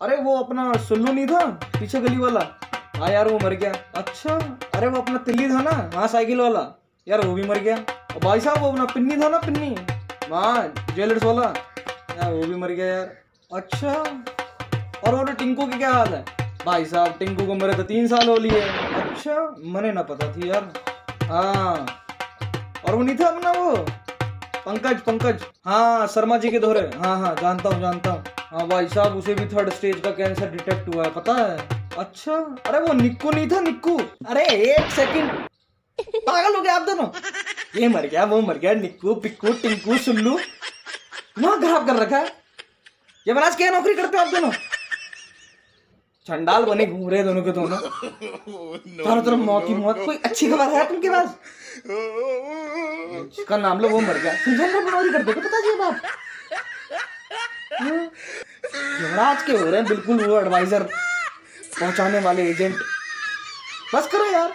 अरे वो अपना सुल्लू नहीं था, पीछे गली वाला। हाँ यार, वो मर गया। अच्छा अरे वो अपना तिल्ली था ना हाँ साइकिल वाला। यार, वो भी मर गया। और भाई साहब, वो अपना पिन्नी था ना, पिन्नी? हाँ ज्वेलर्स वाला। यार वो भी मर गया यार। अच्छा और वो टिंकू की क्या हाल है? भाई साहब, टिंकू को मरे तो तीन साल हो लिए। अच्छा मने ना पता थी यार। हाँ और वो नहीं था अपना वो? पंकज पंकज। हाँ शर्मा जी के दोहरे। हाँ हाँ जानता हूँ जानता हूँ। हाँ भाई साहब, उसे भी थर्ड स्टेज का कैंसर डिटेक्ट हुआ है, पता है? अच्छा अरे वो निक्कू नहीं था, निक्कू। अरे एक सेकंड पागल हो गए आप दोनों। ये मर गया, वो मर गया, निक्कू, पिक्कू, टिंकू सुल्लू वहाँ खराब कर रखा है। ये बनाज क्या नौकरी करते हो आप दोनों? चंडाल बने घूम रहे दोनों के दोनों। चारों तरफ़ मौत ही मौत। कोई अच्छी खबर है तुमके पास? जिसका नाम लो, वो मर गया। सुनसान का नौकरी करते हो, पता जी बात? युवराज के हो रहे हैं बिल्कुल वो एडवाइजर पहुँचाने वाले एजेंट बस करो यार।